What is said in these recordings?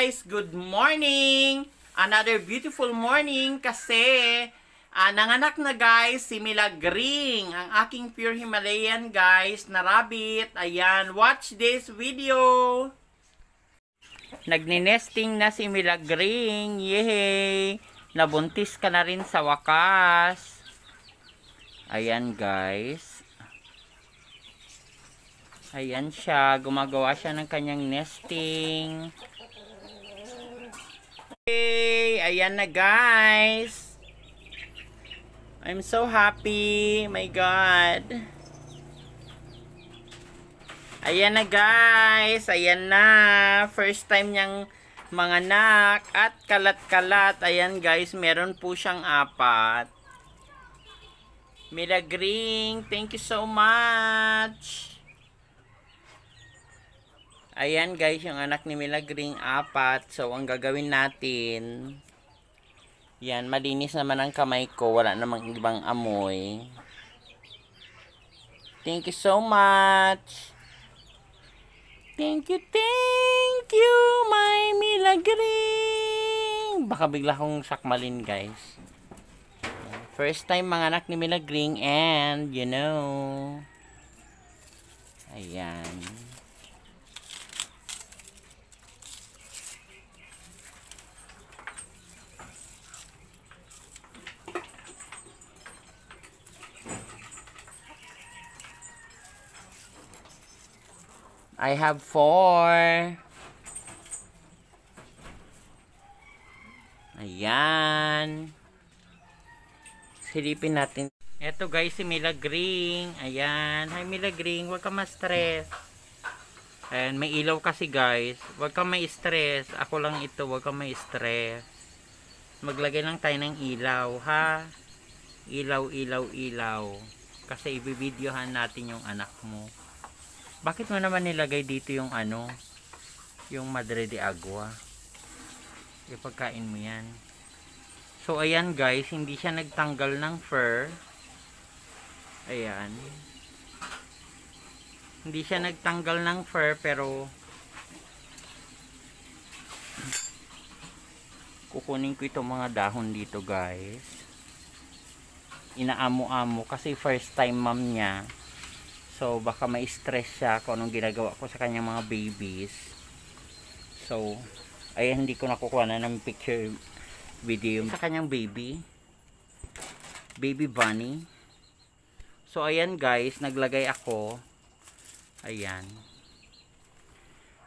Guys, good morning! Another beautiful morning kasi ah, nanganak na guys si Milagring, ang aking pure Himalayan guys na rabbit. Ayan, watch this video! Nagninesting na si Milagring, yehey! Nabuntis ka na rin sa wakas. Ayan guys. Ayan siya, gumagawa siya ng kanyang nesting. Hey, ayan na guys. I'm so happy. My God. Ayan na guys. Ayan na. First time niyang manganak at kalat-kalat. Ayan guys, meron po siyang apat. Milagring, thank you so much. Ayan guys, yung anak ni Milagring, apat. So, ang gagawin natin, yan, malinis naman ang kamay ko. Wala namang ibang amoy. Thank you so much. Thank you, thank you, my Milagring. Baka bigla kong sakmalin, guys. First time mga anak ni Milagring and, you know, ayan. I have four. Ayan. Silipin natin. Ito guys, si Milagring. Ayan. Hi Milagring, huwag ka ma-stress. Ayan, may ilaw kasi guys. Huwag ka ma-stress. Ako lang ito, huwag ka ma-stress. Maglagay lang tayo ng ilaw, ha? Ilaw, ilaw, ilaw. Kasi ibibidyohan natin yung anak mo. Bakit mo naman nilagay dito yung ano? Yung Madre de Agua. Ipagkain mo yan. So, ayan guys, hindi siya nagtanggal ng fur. Ayan. Hindi siya nagtanggal ng fur, pero kukunin ko itong mga dahon dito guys. Inaamo-amo kasi first time mom niya. So, baka ma-stress siya kung anong ginagawa ko sa kanyang mga babies. So, ay hindi ko nakukuha na ng picture video sa kanyang baby. Baby bunny. So, ayan guys, naglagay ako. Ayan.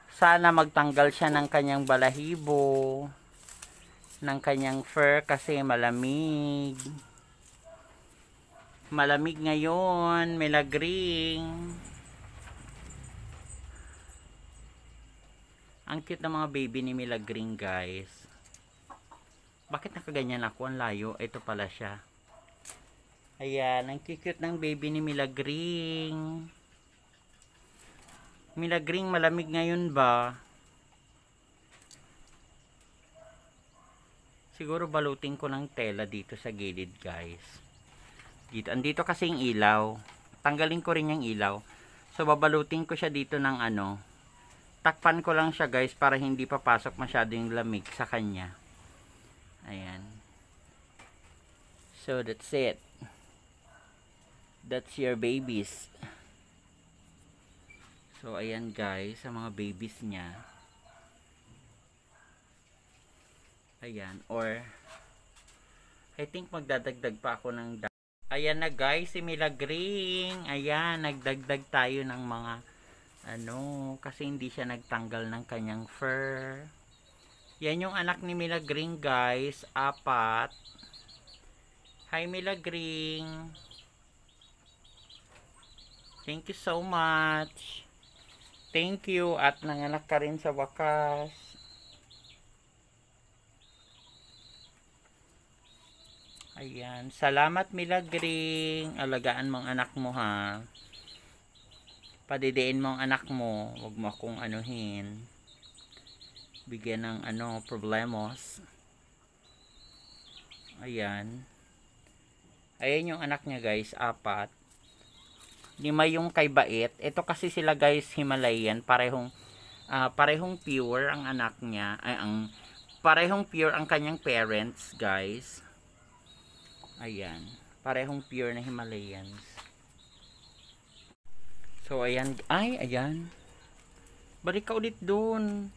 Sana magtanggal siya ng kanyang balahibo. Ng kanyang fur kasi malamig malamig ngayon, melagring. Ang cute ng mga baby ni Milagring, guys. Bakit nakaganyan ako? Ang layo. Ito pala siya. Ayan, ang cute ng baby ni Milagring. Milagring, malamig ngayon ba? Siguro balutin ko ng tela dito sa gilid, guys. Dito, andito kasi yung ilaw. Tanggalin ko rin yung ilaw. So, babalutin ko siya dito ng ano. Takpan ko lang siya guys para hindi papasok masyado yung lamig sa kanya. Ayan. So, that's it. That's your babies. So, ayan guys, sa mga babies niya. Ayan, or I think magdadagdag pa ako ng Ayan na guys, si Milagring. Ayan, nagdagdag tayo ng mga ano, kasi hindi siya nagtanggal ng kanyang fur. Yan yung anak ni Milagring guys, apat. Hi Milagring. Thank you so much. Thank you at nanganak ka rin sa wakas. Ayan. Salamat Milagring. Alagaan mong anak mo ha. Padidiin mo ang anak mo. Huwag mo akong anuhin. Bigyan ng ano, problemos. Ayan. Ayan yung anak niya guys. Apat. Lima yung kay Bait. Ito kasi sila guys Himalayan. Parehong ah, parehong pure ang anak niya, ay ang parehong pure ang kanyang parents, guys. Ayan, parehong pure na Himalayans. So ayan, ay ayan. Balik ka ulit doon.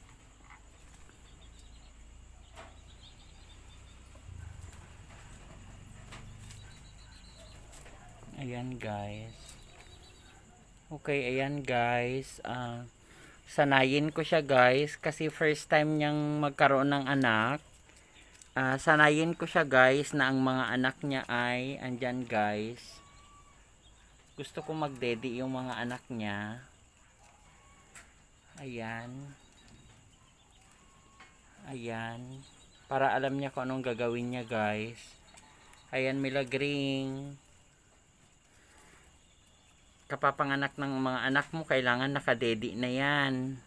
Ayan guys. Okay, ayan guys. Ah, sanayin ko siya guys kasi first time niyang magkaroon ng anak. Ah, sanayin ko siya guys na ang mga anak niya ay andyan guys. Gusto ko magdedi yung mga anak niya. Ayan. Ayan. Para alam niya kung anong gagawin niya guys. Ayan milagring kapapanganak ng mga anak mo, kailangan nakadedi na yan.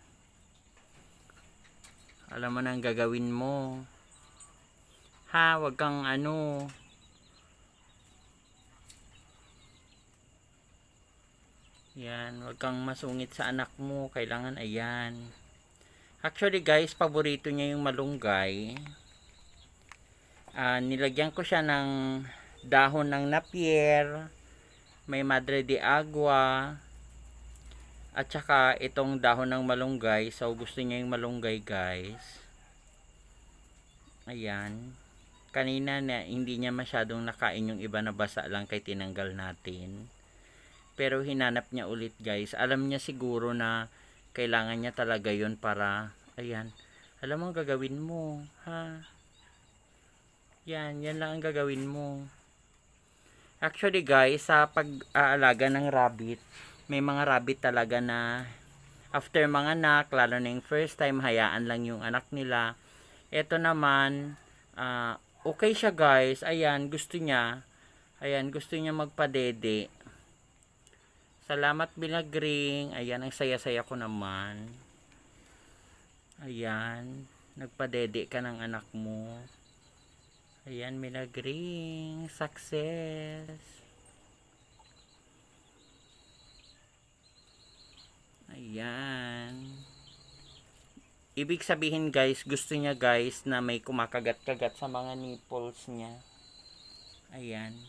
Alam mo na ang gagawin mo. Ha, wag kang ano. Yan, wag kang masungit sa anak mo. Kailangan ayan. Actually guys, paborito niya yung malunggay. Ah, nilagyan ko siya ng dahon ng napier may madre de agua at saka itong dahon ng malunggay so gusto niya yung malunggay guys ayan kanina na hindi niya masyadong nakain yung iba na basa lang kay tinanggal natin. Pero hinanap niya ulit guys. Alam niya siguro na kailangan niya talaga yon para ayan alam mo ang gagawin mo ha? Yan yan lang ang gagawin mo. Actually guys, sa pag-aalaga ng rabbit, may mga rabbit talaga na after mga anak, lalo na yung first time, hayaan lang yung anak nila. Ito naman, ah, okay siya guys. Ayan, gusto niya. Ayan, gusto niya magpadede. Salamat Bilagring. Ayan, ang saya-saya ko naman. Ayan, nagpadede ka ng anak mo. Ayan, milagring. Success. Ayan. Ibig sabihin guys, gusto niya guys na may kumakagat-kagat sa mga nipples niya. Ayan.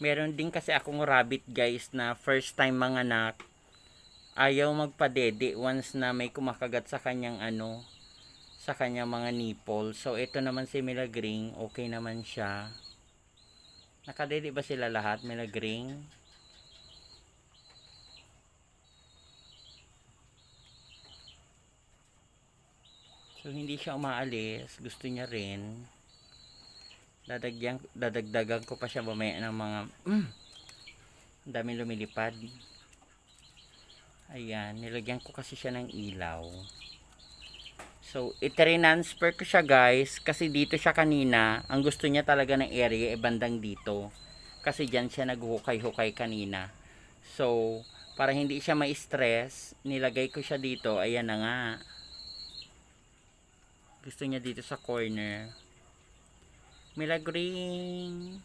Meron din kasi akong rabbit guys na first time manganak. Ayaw magpadede once na may kumakagat sa kanyang ano, sa kanyang mga nipple. So, ito naman si Milagring. Okay naman siya. Nakadede ba sila lahat, Milagring? So, hindi siya umaalis. Gusto niya rin. Dadagyan, dadagdagan ko pa siya mamaya ng mga mm, dami lumilipad. Ayan, nilagyan ko kasi siya ng ilaw. So, i-transfer ko siya guys kasi dito siya kanina. Ang gusto niya talaga ng area e bandang dito. Kasi dyan siya naghukay-hukay kanina. So, para hindi siya ma-stress, nilagay ko siya dito. Ayan na nga. Gusto niya dito sa corner. Milagring.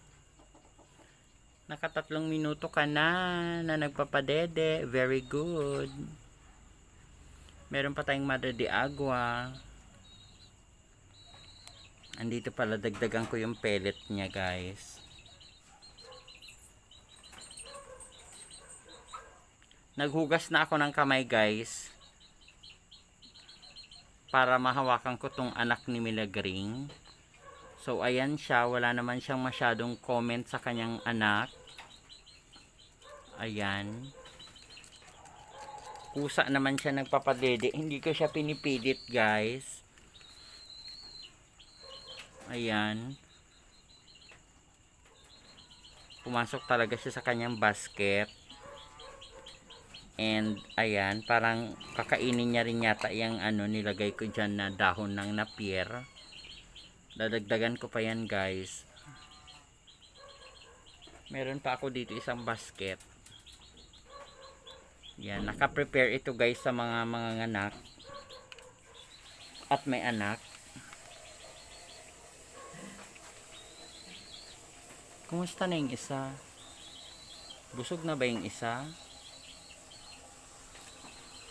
Nakatatlong minuto ka na na nagpapadede. Very good. Meron pa tayong Madre de Agua. Andito pala dagdagan ko yung pellet niya, guys. Naghugas na ako ng kamay, guys. Para mahawakan ko tong anak ni Milagring. So, ayan siya. Wala naman siyang masyadong comment sa kanyang anak. Ayan kusa naman siya nagpapadede hindi ko siya pinipilit guys ayan pumasok talaga siya sa kanyang basket and ayan parang kakainin niya rin yata yung ano nilagay ko dyan na dahon ng napier dadagdagan ko pa yan guys meron pa ako dito isang basket yan, naka-prepare ito guys sa mga mga anak. At may anak. Kumusta na yung isa? Busog na ba yung isa?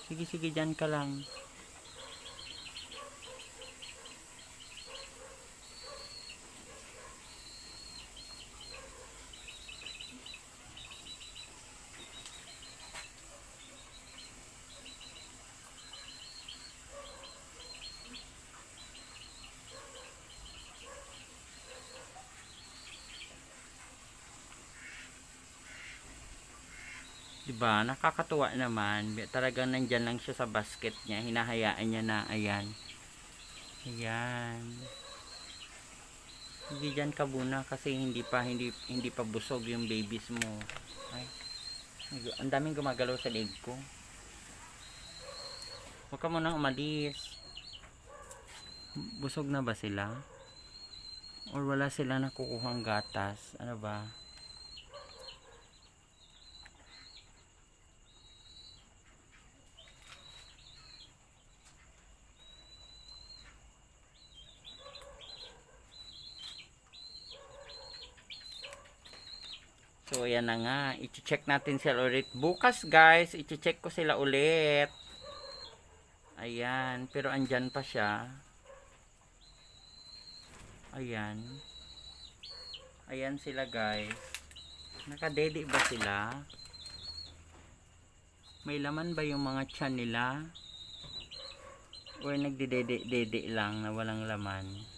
Sige, sige, dyan ka lang. Diba? Nakakatuwa naman. Talagang nandyan lang siya sa basket niya. Hinahayaan niya na, ayan. Ayan. Hindi dyan ka kasi hindi pa, hindi, hindi pa busog yung babies mo. Ay. Ang daming gumagalaw sa leg ko. Huwag ka munang umalis. Busog na ba sila? Or wala sila nakukuhang gatas? Ano ba? So, ayan na nga. I-check natin sila ulit. Bukas, guys, i-check ko sila ulit. Ayan. Pero andyan pa siya. Ayan. Ayan sila, guys. Nakadede ba sila? May laman ba yung mga tiyan nila? Or nagdedede-dede lang na walang laman?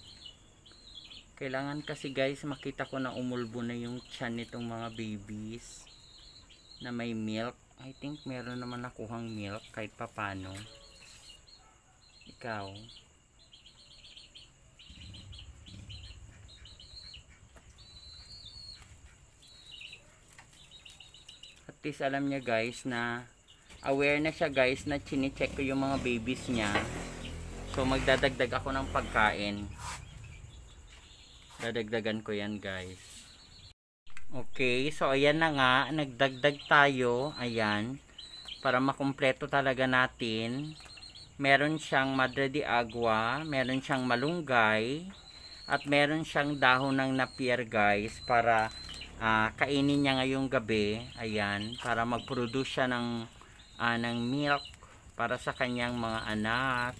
Kailangan kasi guys makita ko na umulbo na yung tiyan nitong mga babies na may milk. I think meron naman nakuhang milk kahit papano. Ikaw. At least alam niya guys na aware na siya guys na chine-check ko yung mga babies niya. So magdadagdag ako ng pagkain dadagdagan ko yan guys. Okay so ayan na nga. Nagdagdag tayo ayan para makumpleto talaga natin. Meron siyang madre de agua meron siyang malunggay at meron siyang dahon ng napier guys para uh, kainin niya ngayong gabi ayan para mag-produce siya ng, uh, ng milk para sa kanyang mga anak.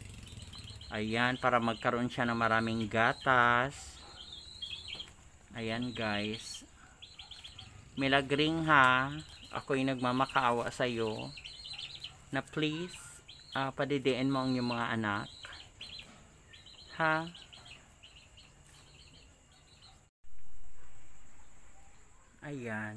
Ayan para magkaroon siya ng maraming gatas ayan guys. Milagring ha? Ako'y nagmamakaawa sa iyo na please uh, padidiin mo ang iyong mga anak. Ha? Ayan.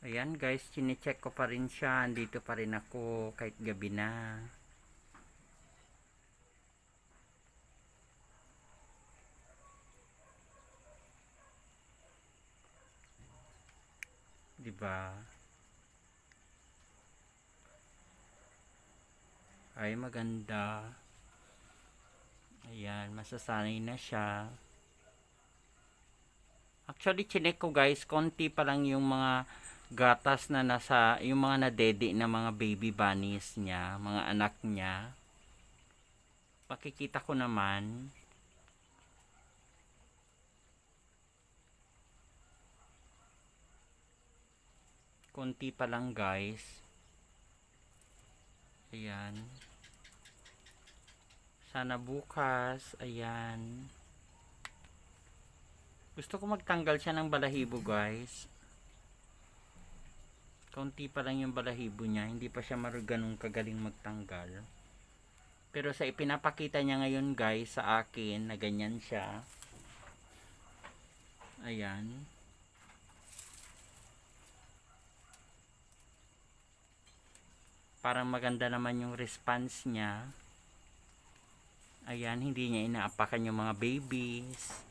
Ayan guys. Chinecheck ko pa rin siya. Andito pa rin ako. Kahit gabi na 'di ba? Ay maganda. Ayan, masasanay na siya. Actually, chinek ko guys, konti pa lang yung mga gatas na nasa, yung mga nadede na mga baby bunnies niya, mga anak niya. Pakikita ko naman, konti pa lang guys. Ayan. Sana bukas ayan. Gusto ko magtanggal siya ng balahibo guys. Konti pa lang yung balahibo niya. Hindi pa siya maruganong kagaling magtanggal. Pero sa ipinapakita niya ngayon guys sa akin na ganyan siya. Ayan parang maganda naman yung response niya. Ayan hindi niya inaapakan yung mga babies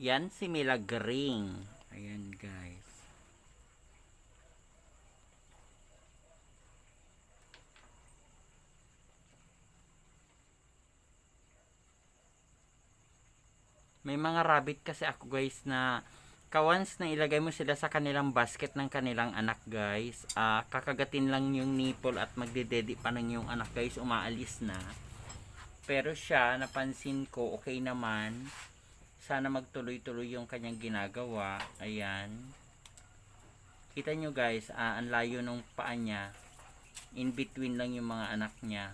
Yan si Milagring. Ayan guys. May mga rabbit kasi ako guys na kawans na ilagay mo sila sa kanilang basket ng kanilang anak guys uh, kakagatin lang yung nipple at magdededi pa ng yung anak guys umaalis na pero siya napansin ko okay naman sana magtuloy-tuloy yung kanyang ginagawa. Ayan. Kita nyo guys, ah, ang layo nung paa niya. In between lang yung mga anak niya.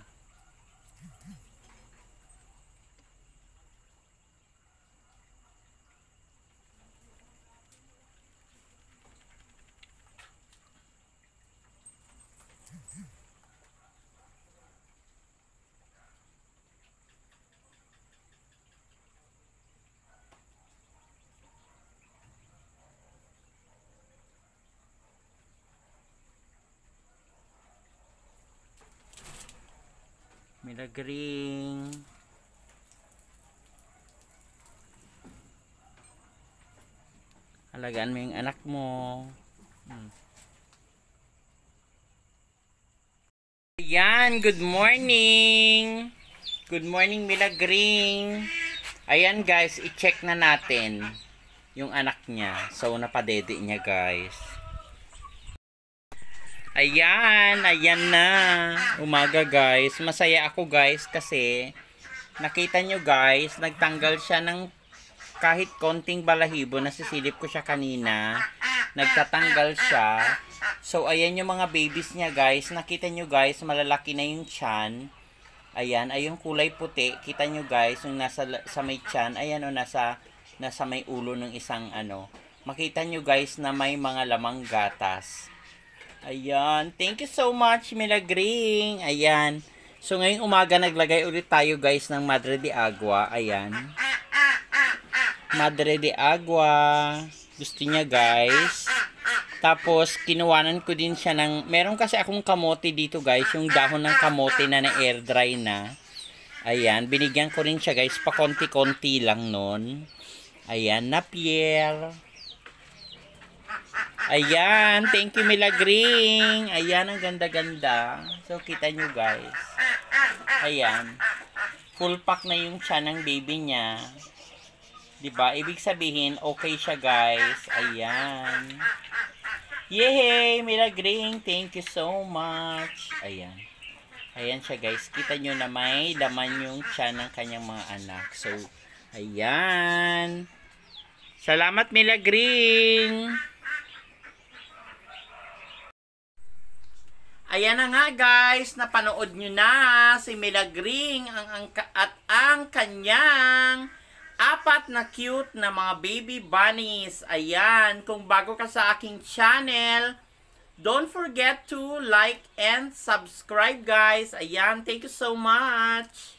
Milagring. Alagaan mo yung anak mo. Hmm. Ayan, good morning. Good morning, Milagring. Ayan guys, i-check na natin yung anak niya. So, napadede niya guys. Ayan, ayan na. Umaga guys. Masaya ako guys kasi nakita nyo guys, nagtanggal siya ng kahit konting balahibo. Nasisilip ko siya kanina. Nagtatanggal siya. So, ayan yung mga babies niya guys. Nakita nyo guys, malalaki na yung chan. Ayan, ay yung kulay puti. Kita nyo guys, yung nasa sa may chan. Ayan o, nasa, nasa may ulo ng isang ano. Makita nyo guys na may mga lamang gatas. Ayan. Thank you so much, Milagring. Ayan. So, ngayong umaga, naglagay ulit tayo, guys, ng Madre de Agua. Ayan. Madre de Agua. Gusto niya, guys. Tapos, kinuwanan ko din siya ng... Meron kasi akong kamote dito, guys. Yung dahon ng kamote na na-air dry na. Ayan. Binigyan ko rin siya, guys. Pa konti-konti lang nun. Ayan. Napier. Ayan, thank you Milagring. Ayan, ang ganda-ganda. So, kita nyo guys. Ayan. Full pack na yung siya ng baby niya. 'Di ba? Ibig sabihin, okay siya guys. Ayan. Yay! Milagring, thank you so much. Ayan. Ayan siya guys. Kita nyo na may laman yung siya ng kanyang mga anak. So, ayan. Salamat Milagring. Ayan na nga guys, napanood nyo na si Milagring ang, ang, at ang kanyang apat na cute na mga baby bunnies. Ayan, kung bago ka sa aking channel, don't forget to like and subscribe guys. Ayan, thank you so much.